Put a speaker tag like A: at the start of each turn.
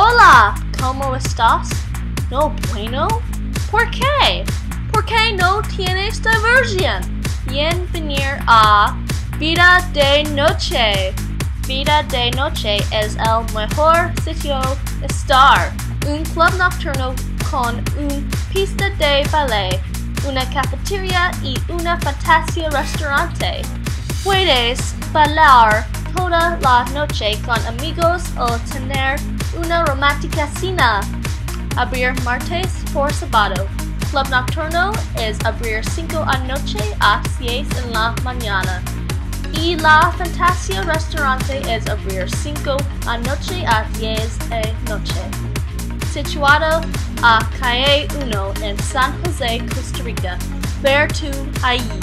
A: Hola, ¿cómo estás? No bueno? ¿Por qué? ¿Por qué no tienes diversión? Bienvenir a Vida de Noche. Vida de Noche es el mejor sitio estar. Un club nocturno con un pista de ballet, una cafetería y una fantasía restaurante. Puedes bailar la noche con amigos o tener una romántica cena. Abrir martes por sábado. Club Nocturno es abrir 5 noche a 6 en la mañana. Y la Fantasia Restaurante es abrir 5 noche a 10 de noche. Situado a Calle 1 en San Jose, Costa Rica. Ver tú allí.